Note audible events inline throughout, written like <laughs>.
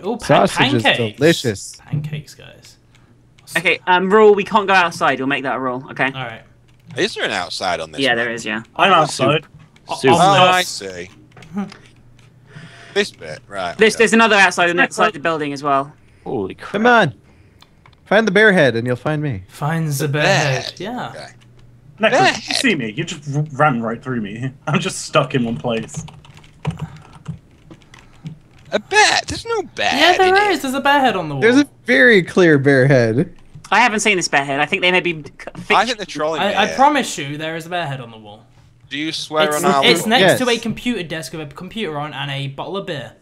Oh, pa- Sausage is pancakes. delicious. Pancakes, guys. Okay, um, rule, we can't go outside. We'll make that a rule, okay? All right. Is there an outside on this? Yeah, one? there is, yeah. I'm outside. Soup. Oh, I see. <laughs> this bit, right. There's, okay. there's another outside on the outside of the building as well. Holy crap. Come on. Find the bear head and you'll find me. Finds the bed. bed. Yeah. Okay. Necro, Yeah. did you see me? You just ran right through me. <laughs> I'm just stuck in one place. A bat? There's no bat. Yeah, in there it. is. There's a bear head on the wall. There's a very clear bear head. I haven't seen this bear head. I think they may be. I think they're trolling. I, I promise you, there is a bear head on the wall. Do you swear It's, on our it's love? next Yes. to a computer desk with a computer on and a bottle of beer.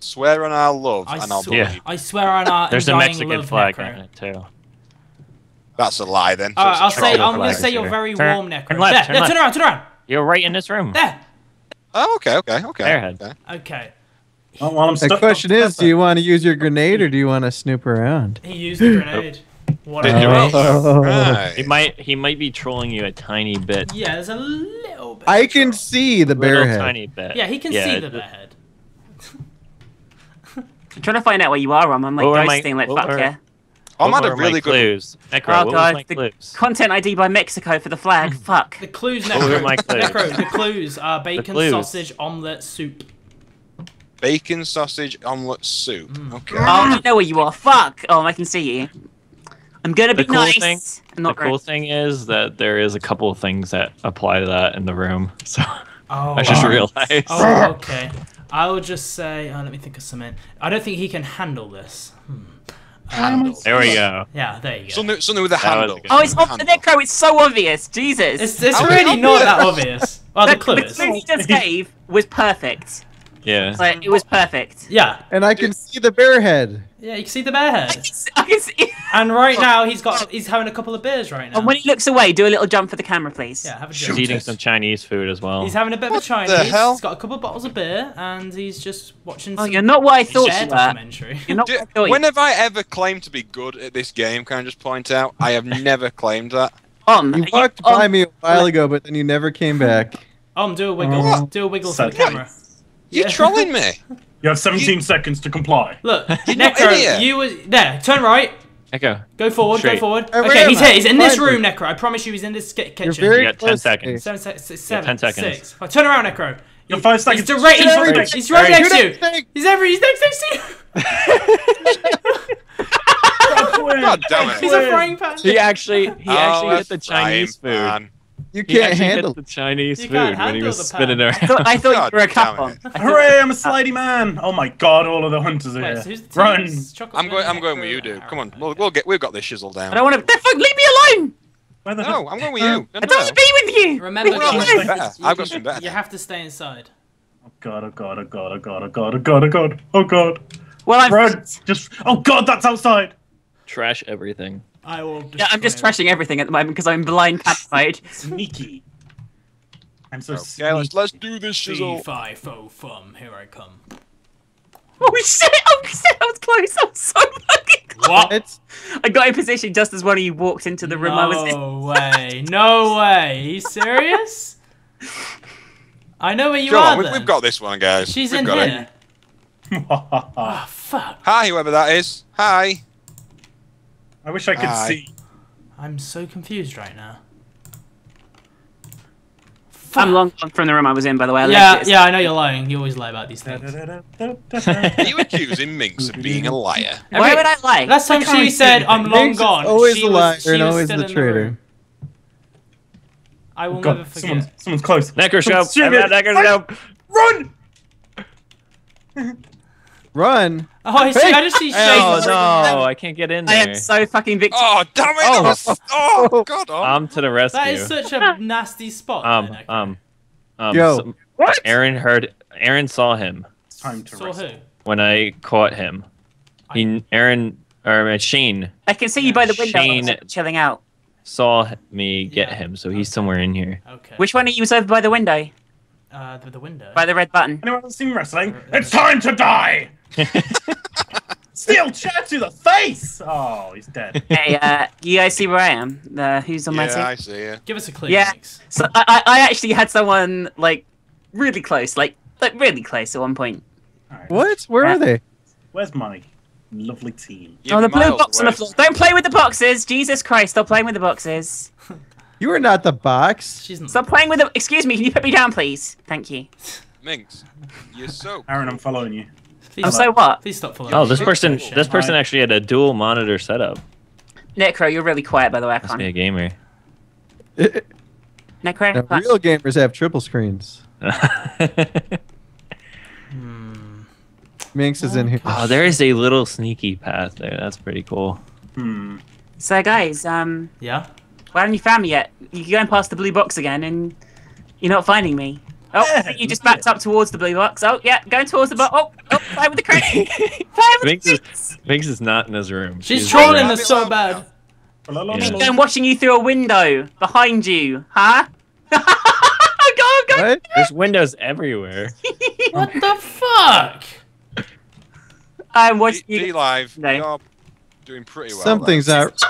Swear on our love, I, and I'll sw- believe. Yeah. you. I swear on our There's a Mexican love, flag Necro. on it too. That's a lie then. so Alright, it's a I'll say. I'm gonna say you're very Turn- warm, Necro. turn left, there, turn there, left. turn around, turn around. You're right in this room. There. Oh, okay, okay, okay. Airhead. okay. Okay. Oh, while I'm The stuck. question is, do you want to use your grenade or do you want to snoop around? He used the grenade. What Did a you waste. Oh. Right. He might he might be trolling you a tiny bit. Yeah, there's a little bit. I can see the bear Little head. tiny bit. Yeah, he can Yeah, see the bear head. I'm trying to find out where you are, Rom. I'm like What were my- ghosting, like fuck were- yeah. I'm What at a my really good. clues. Necro, Oh what god, the clues? content ID by Mexico for the flag. <clears throat> fuck. The clues, What Necro. my clues? Necro, the clues are bacon, clues. sausage, omelette, soup. Bacon sausage omelette soup. Mm. Okay. Oh, I know where you are. Fuck. Oh, I can see you. I'm gonna be The cool nice. thing- I'm not the cool thing is that there is a couple of things that apply to that in the room. <laughs> So Oh, I just wow. realized. Oh, okay. I will just say, uh, let me think of something. I don't think he can handle this. Hmm. Handle. There we go. Yeah, there you go. Something, something with a That handle. a Oh, it's off the Handle. necro. It's so obvious. Jesus. It's, it's really not that obvious. Well, the the, clue the is. clue he just gave was perfect. Yeah. Like it was perfect. Yeah, And I can see the bear head. yeah, you can see the bear head. I can see- And right <laughs> now he's got he's having a couple of beers right now. And when he looks away, do a little jump for the camera, please. yeah, have a Shoot. drink. He's eating some Chinese food as well. He's having a bit of a What the hell? He's got a couple of bottles of beer, and he's just watching. Oh, you're not what I thought Cher you were. documentary. You're not Do- what I thought you when have I ever claimed to be good at this game? Can I just point out? I have never claimed that. On. You you- walked on- by me a while ago, but then you never came back. Um, do a wiggle. Oh. Do a wiggle for the So- camera. You're Yeah. trolling me. <laughs> You have 17 seconds to comply. Look, Necro, you was there. Turn right. Echo. Go forward. Straight. Go forward. Hey, where okay, am he's I? here. He's in this room. Necro. I promise you, he's in this kitchen. You're very You got 10 close to me. seconds. Seven, six, six, seven, 10 seconds. six. Five. Turn around, Necro. You have five He's direct. He's, Direct. right- he's right next to you. Shoot He's every. He's next next to you. God damn it. He's a frying pan. He actually he Oh, actually hit the Chinese food. man. You can't handle. the Chinese You food when he was spinning pan. I around. thought, I thought God you <laughs> were a damn cap on. it. I thought- Hooray, I'm a slidey man! Oh my god, all of the hunters are Wait, here. so Run! I'm going. I'm going with you, dude. Come on. We'll, we'll get. We've got this shizzle down. I don't want to. Fuck, leave me alone! Where the No. I'm going with you. No, I don't want to be with you. Remember, Leave me guys, that's alone. better. you I've got some better. You have to stay inside. Oh god, oh god, oh god, oh god, oh god, oh god, oh god, oh god. Well, I'm. Run! Just. Oh god, that's outside! Trash everything. I will. Yeah, I'm just trashing everything at the moment because I'm blind <laughs> cat mode. Sneaky. I'm so Okay, sneaky. let's let's do this Three, shizzle. five, four, fum. Here I come. Oh shit! Oh shit! I was close. I was so fucking close. What? I got in position just as one of you walked into the room I was in. No way. No way. Are you serious? I know where you Come are. on, we, then. we've got this one, guys. She's we've in got here. It. <laughs> Oh ah, fuck. Hi, whoever that is. Hi. I wish I could ah, Aye. see. I'm so confused right now. I'm long gone from the room I was in, by the way. I Yeah, yeah, I know you're lying. You always lie about these things. Are you accusing Minx of being a liar? Why would I lie? Last time she said. I'm long Minx gone. always she the was- liar she and always the traitor. room. I will never forget. someone's, someone's close. Necroscope. Shoot I've it. got Run! <laughs> <laughs> run. Oh, I see. I just see Oh no, I can't get in there. I there. am so fucking victim. Oh damn it! Oh. was- oh god! Oh. I'm to the rescue. That is such a nasty spot. um, there, Necro. um, um, Yo. some- what? Aaron heard. Aaron saw him It's time to Saw rest. who? when I caught him. He, Aaron, or uh, Shane I can see you by the window. Shane- chilling out. saw me get Yeah. him, so he's Okay. somewhere in here. Okay. Which one of you was over by the window? Uh, the, the window. By the red button? Anyone else seen wrestling? It's time to die! Steel chair to the face! Oh, he's dead. <laughs> hey, uh, you guys see where I am? Uh, who's on my team? Yeah. I see you. Give us a clue. Yeah. Nix. So I, I, I actually had someone like really close, like like really close at one point. Alright. What? Where Yeah. are they? Where's my lovely team? You're oh, the blue miles box on the floor. Don't play with the boxes. Jesus Christ, stop playing with the boxes. <laughs> You are not the box. She's not. Stop playing with the. Excuse me, can you put me down, please? Thank you. Minx, you're so. Aaron, I'm following you. Please, Oh, stop, so what? please stop following Oh, this person, this person actually had a dual monitor setup. Necro, you're really quiet, by the way. I Must be a gamer. <laughs> Necro, Now, real gamers have triple screens. <laughs> Hmm. Minx is in here. oh, there is a little sneaky path there. That's pretty cool. Hmm. So, guys, um, Yeah. why haven't you found me yet? You're going past the blue box again, and you're not finding me. Oh, Yeah, you just look at backed up towards the blue box. Oh, yeah, going towards the box. Oh, oh, play with the crate. <laughs> play with Minx the is. Minx is not in his room. She's She's trolling us so bad. Yeah. I'm watching you through a window behind you, huh? <laughs> Oh, go on, go. What? There's windows everywhere. <laughs> What the fuck? I'm watching D, you. D Live, No. you're doing pretty well. Something's there. out.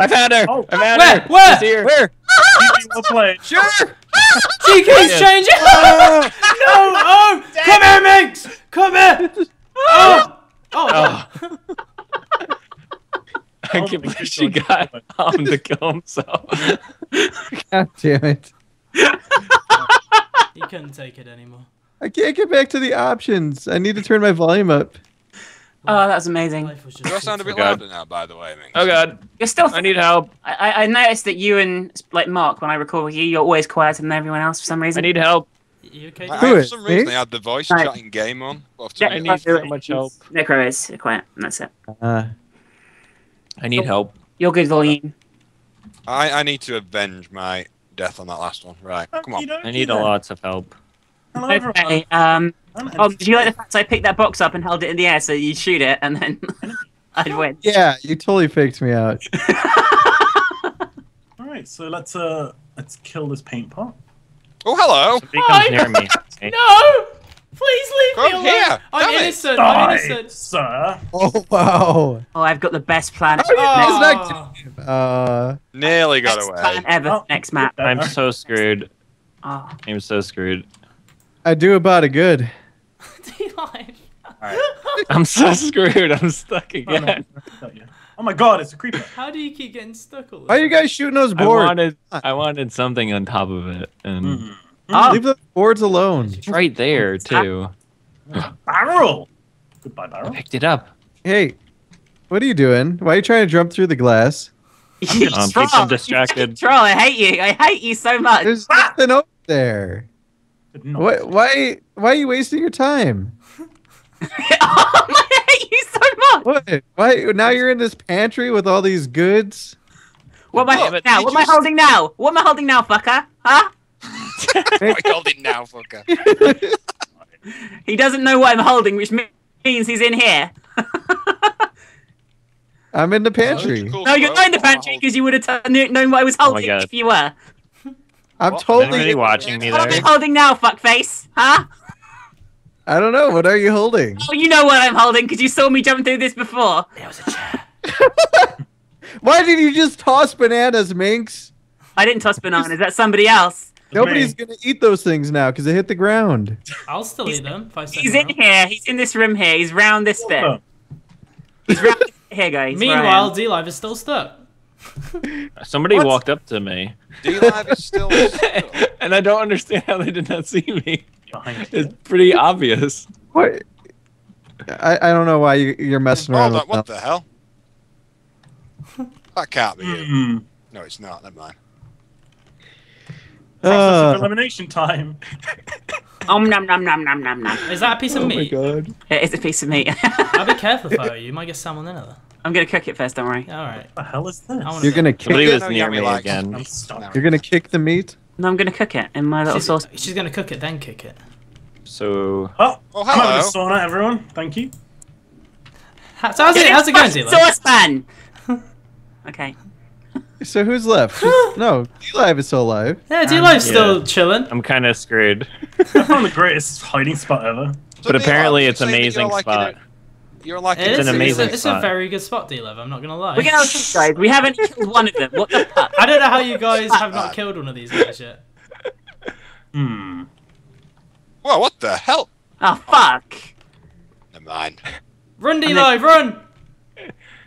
I found her. Oh. I found Where? her. Where? She's here. Where? Well played. Sure. <laughs> GK's changing. <laughs> no! <laughs> Oh! Come here, Minx! Come here! Oh! Oh! Oh. I can't believe she got Tom to kill himself. God damn it. He couldn't take it anymore. I can't get back to the options. I need to turn my volume up. Oh, that was amazing. Life was just Do I sound a bit Oh, louder now, by the way, Minx? Oh god, You're still. I need help. I, I- I noticed that you and like Mark, when I record with you, you're always quieter than everyone else for some reason. I need help. You okay? I, I, Who for some reason, Me? I had the voice Right. chatting game on. We'll have to Yeah, I read need so much help. Necro is quiet, and that's it. Uh, I need help. You're good volume. I, I need to avenge my death on that last one. Right, come on. I need a lot of help. Hello, everyone. Okay. Um. I'm Oh, did you like the fact I picked that box up and held it in the air so you'd shoot it and then <laughs> I'd win? yeah, you totally faked me out. <laughs> All right, so let's uh let's kill this paint pot. Oh, hello! Somebody comes near me. <laughs> No! Please leave me Come alone! here! I'm Damn it. innocent! I'm Die, innocent! sir. Oh wow. Oh, I've got the best plan. How Oh. Uh, Nearly got Best away. plan ever. Oh. Next map. I'm so screwed. Oh. I'm so screwed. I do about a good. D-Live. <laughs> <laughs> I'm so screwed. I'm stuck Oh, no. again. Oh my god, it's a creeper. How do you keep getting stuck all the Why are you guys shooting those boards? I wanted, I wanted something on top of it, and Mm. Oh. Leave the boards alone. it's right there too. <gasps> Barrel. Goodbye, barrel. Picked it up. Hey, what are you doing? Why are you trying to jump through the glass? You Um, keep troll. them distracted. Troll, I hate you. I hate you so much. There's nothing over there. What? Why? Why are you wasting your time? <laughs> Oh, <laughs> I hate you so much. What? Why? Now you're in this pantry with all these goods. What am I Yeah, holding but now? What am I holding now? What am I holding now, fucker? Huh? <laughs> what am I called it now, fucker. He doesn't know what I'm holding, which means he's in here. I'm in the pantry. Cool No, you're not in the Oh, pantry because you would have t- known what I was oh holding God. if you were. I'm What? Is totally. anybody watching me What am I holding now, fuckface? Huh? I don't know. What are you holding? Oh, you know what I'm holding because you saw me jump through this before. There was a chair. <laughs> Why did you just toss bananas, Minx? I didn't toss bananas. That's somebody else. Nobody's gonna eat those things now because they hit the ground. I'll still eat them. Five He's seconds. in here. He's in this room here. He's round this bit. Oh, He's round this here, guys. where I am. Meanwhile, D-Live is still stuck. <laughs> Somebody What? walked up to me, D Live is still. <laughs> stuck. and I don't understand how they did not see me. Behind It's you. pretty obvious. <laughs> What? I, I don't know why you, you're messing around. Hold on, what the hell? That can't be it. Mm. No, it's not. Never mind. Process of Uh, elimination time. <laughs> Om nom nom nom nom nom nom. Is that a piece of oh my meat? god. It is a piece of meat. I'll be careful though. <laughs> You. You might get salmonella. I'm gonna cook it first. Don't worry. Alright. What the hell is this? You're gonna kick. Somebody Yeah, was near me again. You're gonna kick the meat. No, I'm gonna cook it in my little She's, sauce. she's gonna cook it, then kick it. So Oh, Oh, I'm having a hello. sauna, everyone. Thank you. How, so how's it, how's it going, D-Live? Saucepan. <laughs> okay. So who's left? Just- <laughs> no, D-Live is still alive. Yeah, D-Live's Yeah. still chilling. I'm kind of screwed. I found the greatest hiding spot ever. So But apparently it's amazing you're like spot. a- You're like It in is, a- an it's, amazing a, it's a very good spot, D-Live. I'm not gonna lie. We're gonna have two guys. We haven't killed one of them. What the fuck? I don't know how you guys have not killed one of these guys yet. Hmm. Well, what the hell? Oh fuck. Never mind. Run, D And then- Live, run!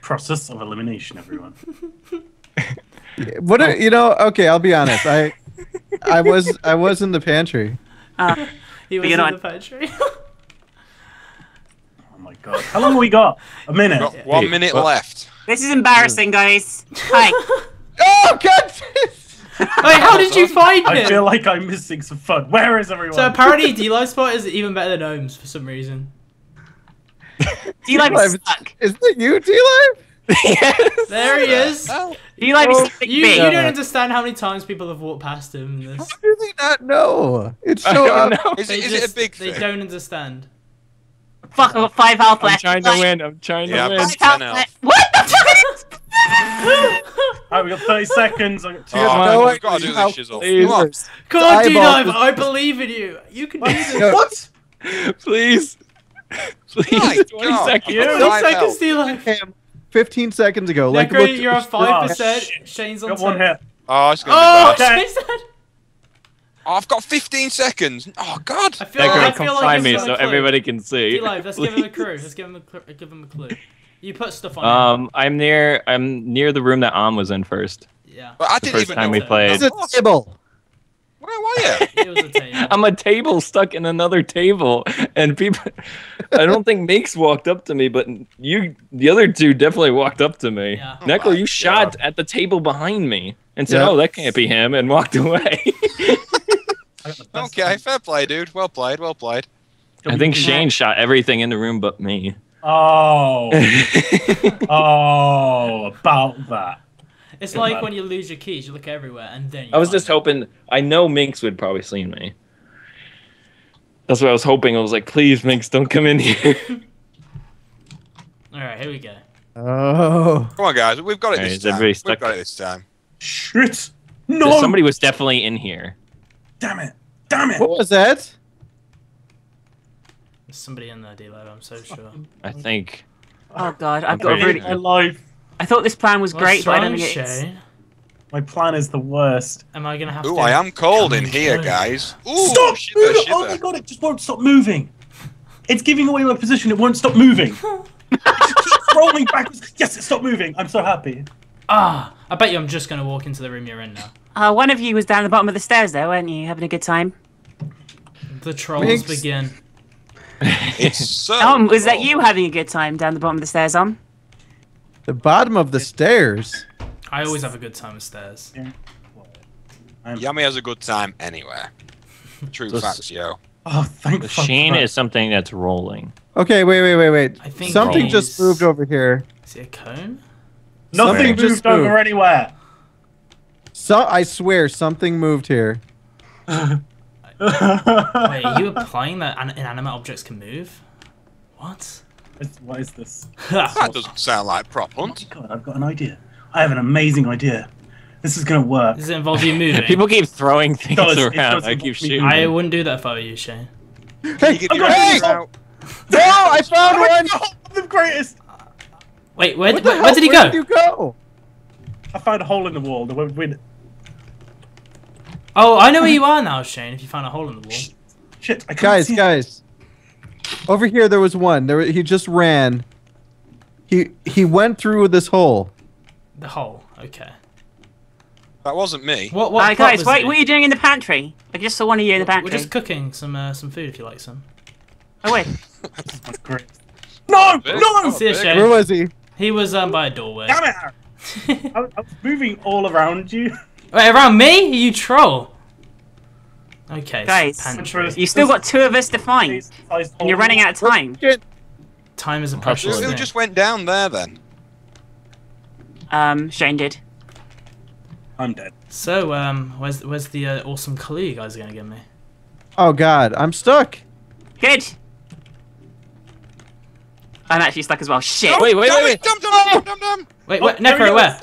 Process of elimination, everyone. <laughs> What are, you know? Okay, I'll be honest. I I was I was in the pantry. Uh, <laughs> He was you're in the pantry. <laughs> Oh my god. How long have we got? A minute. Got one Hey, minute well- left. this is embarrassing, guys. Hi. <laughs> Oh God! <laughs> Wait, how did you find me? I feel like I'm missing some fun. Where is everyone? So apparently D Live spot is even better than Ohms for some reason. Do you like Live. stuck? Is that you, T Live? <laughs> yes. There he is. Hell, Do you like Oh, stuck You, you don't understand how many times people have walked past him. in How This. do they not know? It's I so don't know. Is, They it, is it a big They thing? don't understand. Fuck, I've got five health I'm trying to win. I'm trying Yeah, to win. I'm- Five health 10 health. left. What the fuck? Alright, we got 30 seconds. I got two Oh, Come man, on. we've got to do this shizzle. Come on. Come on, D eyeball I believe in you. You can do this. What? <laughs> Please. <laughs> Please. My 20 God. seconds. You- Twenty Five seconds, health. D Live. 15 seconds ago. Like, Necro, you're on five ah, percent. Shane's on Got one ten. hit. Oh, it's going to Oh, be bad. Okay. Shane's dead. Oh, I've got 15 seconds. Oh, God. I feel, Necro, I come feel like find it's me so everybody can see. D Live, let's give him a Please. clue. Let's give him a clue. Give him a clue. You put stuff on. him. Um, I'm near. I'm near the room that Am was in first. Yeah. But I The didn't first even time know we that. played. It's a table. Where were you? It was a table. <laughs> I'm a table stuck in another table, and people. I don't think Makes walked up to me, but you, the other two, definitely walked up to me. Yeah. Oh you shot at the table behind me and said, Yeah. "Oh, that can't be him," and walked away. <laughs> I got the best Okay, one. fair play, dude. Well played, well played. I think Shane shot everything in the room but me. Oh. <laughs> Oh, about that. It's like man. when you lose your keys, you look everywhere, and then you I was just them. hoping. I know Minx would probably see me. That's what I was hoping. I was like, "Please, Minx, don't come in here." <laughs> <laughs> All right, here we go. Oh. Come on, guys. We've got it Alright, this time. everybody We've got it this time. Shit. No. Somebody was definitely in here. Damn it. Damn it. What was that? There's somebody in there, D Live. I'm so sure. I think. Oh god, I've I'm got a really. My life. I thought this plan was great, but I don't wrong, think it's. My plan is the worst. Am I gonna have Ooh, to? I am cold in here, kill you? guys. Ooh, Stop shiver, moving! shiver. Oh my god, it just won't stop moving. It's giving away my position. It won't stop moving. <laughs> it rolling backwards. Yes, it stopped moving. I'm so happy. Ah, I bet you I'm just gonna walk into the room you're in now. Uh, one of you was down the bottom of the stairs, though, weren't you? Having a good time. The trolls Minx. begin. It's <laughs> so. Um, was that you having a good time down the bottom of the stairs, Ohm? The bottom of the stairs. I always have a good time with stairs. Yummy has a good time anywhere. <laughs> True Just- facts, yo. Oh, thank The fuck Sheen for something that's rolling. Okay, wait, wait, wait, wait. I think Something he's- just moved over here. Is it a cone? Nothing Something moved just over anywhere. So I swear something moved here. <laughs> Wait, are you implying that an- inanimate objects can move? What? It's- what is this? That doesn't sound like prop Oh my god, I've got an idea. I have an amazing idea. This is gonna work. Does it involve you moving? <laughs> People keep throwing things does, around. does I keep shooting. I wouldn't do that if I were you, Shane. Hey, You get I'm gonna hands do out. no, I found Oh my one. God, the greatest! Wait, where, What the where, where did he Where go? Where did you go? I found a hole in the wall. The win. Oh, I know where you are now, Shane. If you found a hole in the wall. Shit, I can't Guys, see it. guys. Over here, there was one. There, he just ran. He he went through this hole. The hole. Okay. That wasn't me. What? What? Uh, guys, was wait, what are you doing in the pantry? I just saw one of you in the pantry. We're pantry. just cooking some uh, some food if you like some. Oh, wait. That's <laughs> great. No! Big. No! Oh, See you, Where was he? He was um by a doorway. Damn it! <laughs> I, I was moving all around you. Wait, around me? You troll. Okay. Guys. You still got two of us to find, and you're running out of time. Time is a Who, precious Sure. who just went down there then? Um, Shane did. I'm dead. So, um, where's where's the uh, awesome clue you guys are gonna give me? Oh God, I'm stuck. Good. I'm actually stuck as well. Shit. Wait, wait, wait, wait. Dum, dum, dum, dum, dum. Wait, Oh, wait, there Necro, where?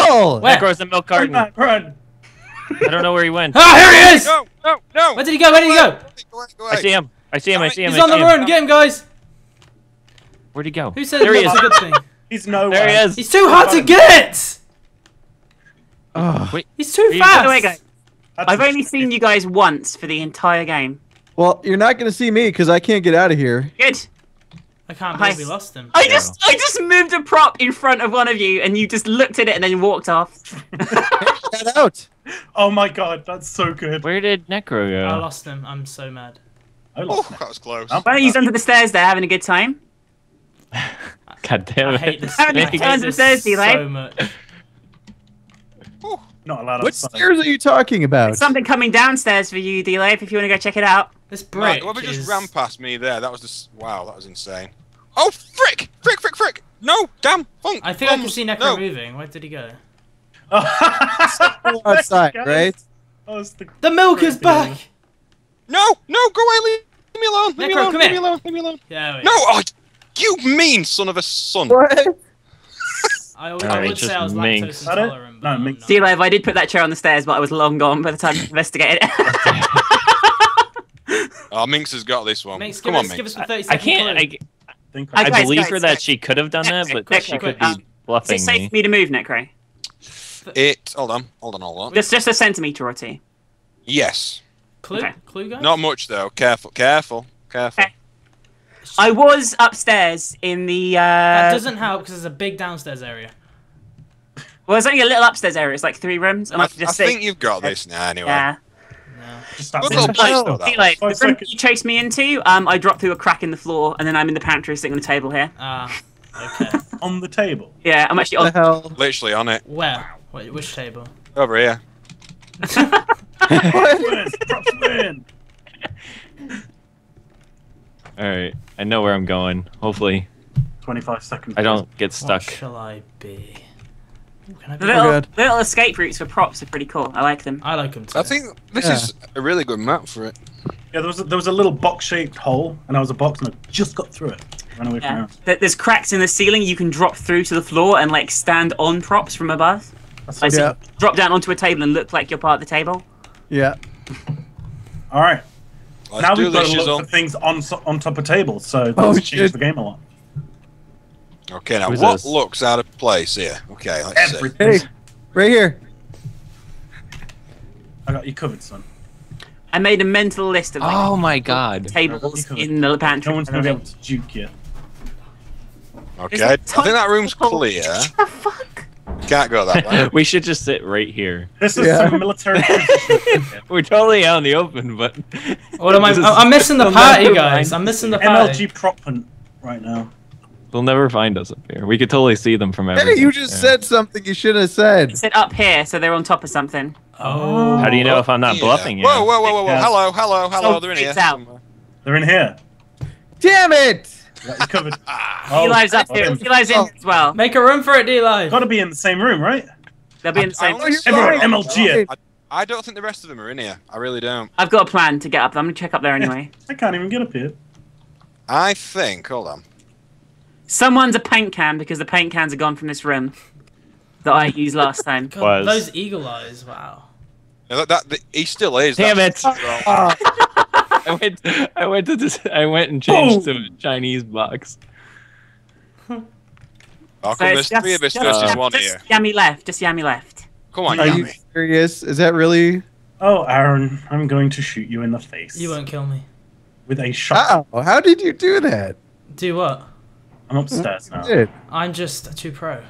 Oh, Where? Necro's the milk carton. Matt, run! I don't know where he went. Ah, here he is! No, no, no. Where did he go? Where did he go? Go away, go I see him. I see him. I see him. He's on the see run. Get him, guys. Where'd he go? Who said there he is. a good thing? <laughs> He's nowhere. There he is. He's too hard to get. Oh. Wait. He's too By fast. By guys, I've only seen you guys once for the entire game. Well, you're not gonna see me because I can't get out of here. Good. I can't Hi. believe we lost him. I just I just moved a prop in front of one of you, and you just looked at it and then walked off. Get out. <laughs> Oh my god, that's so good. Where did Necro go? I lost him. I'm so mad. I Oh, lost it. that was close. Why don't you under the stairs there, having a good time? <laughs> God damn I it. hate this. How I many hate times this upstairs, so much. Not allowed What outside. stairs are you talking about? Something coming downstairs for you, D-Lave, if you want to go check it out. This Right, brick whoever just ran past me there, that was just wow, that was insane. Oh frick! Frick, frick, frick! No, damn, funk! I think I can see Necro no. moving. Where did he go? <laughs> outside, Guys, right? the- The milk is Crazy. back! No, no, go away, leave me alone, leave me alone, come leave here. me alone, leave me alone. Yeah. No, oh, you mean son of a son. What? I, would- Alright, I would say just I was minx. lactose Is that it? intolerant, but No, minx. not. D-Lave, I did put that chair on the stairs, but I was long gone by the time you investigated it. <laughs> Oh, Minx has got this one. Minx, give Come on, us, Minx. give us the 30 I second can't. clue. I, think I I guys, believe guys, her that guys. she could have done that, but Quick, she could quick, um, be Is bluffing it safe me. for me to move, Necro? It. Hold on, hold on, hold on. It's just a centimeter or two. Yes. Clue? Okay. Clue, guys? Not much though. Careful, careful, careful. Okay. I was upstairs in the. Uh, That doesn't help because there's a big downstairs area. Well, it's only a little upstairs area. It's like three rooms. And I, I, can I just sit. think you've got this now, anyway. Yeah. No. Just that Good little little place though. That like, the room you chased me into, um, I dropped through a crack in the floor, and then I'm in the pantry sitting on the table here. Ah, okay. <laughs> on the table. Yeah, I'm actually What the on. hell? was. Literally on it. Where? Wait, which table? Over here. <laughs> Win, props win. All right, I know where I'm going. Hopefully, 25 seconds. I don't get What stuck. shall I be? Ooh, Can I The little, good. the little escape routes for props are pretty cool. I like them. I like them too. I think this Yeah. is a really good map for it. Yeah, there was a, there was a little box-shaped hole, and I was a box, and I just got through it. Ran away from Yeah. it. There- There's cracks in the ceiling. You can drop through to the floor and like stand on props from above. That's Like, so so Yeah. drop down onto a table and look like you're part of the table. Yeah. All right. Let's now we've got this, to look Shizzle. for things on on top of tables, so that's Oh, changed the game a lot. Okay, now Who's what this? looks out of place here? Okay, let's see. Hey, right here. I got you covered, son. I made a mental list of like Oh my god. tables in the pantry. No one's gonna be able to juke you. Okay, I think that room's clear. What <laughs> the fuck? Can't go that way. <laughs> we should just sit right here. This is Yeah. some military. <laughs> We're totally out in the open, but What am I? <laughs> I'm missing the They'll party, guys. I'm missing the party. MLG prop hunt right now. they'll never find us up here. We could totally see them from Hey, everywhere. you just said something you should have said. Sit up here, so they're on top of something. Oh. How do you know if I'm not Yeah. bluffing you? Whoa, whoa, whoa, whoa, whoa! Yeah. Hello, hello, hello! Oh, They're in here. out. They're in here. Damn it! I got you covered. <laughs> Ah. Eli's up oh, here. him. Eli's in Oh. as well. Make a room for it, D-Live. Got to be in the same room, right? They'll be in the I- I same. only saw- Everyone, MLG it. I don't think the rest of them are in here. I really don't. I've got a plan to get up. I'm gonna check up there anyway. I can't even get up here. I think. Hold on. Someone's a paint can because the paint cans are gone from this room that I used last <laughs> time. God, Those eagle eyes. Wow. No, that, that, he still is. Damn it! <laughs> I went. I went to this. I went and changed to a Chinese box. How So there's it's three of us just, versus just, one just here? Yummy left. Just Yummy left. Come on, Are Yummy. you serious? Is that really? Oh, Aaron, I'm going to shoot you in the face. You won't kill me. With a shot. How? How did you do that? Do what? I'm upstairs now. I'm just a too pro.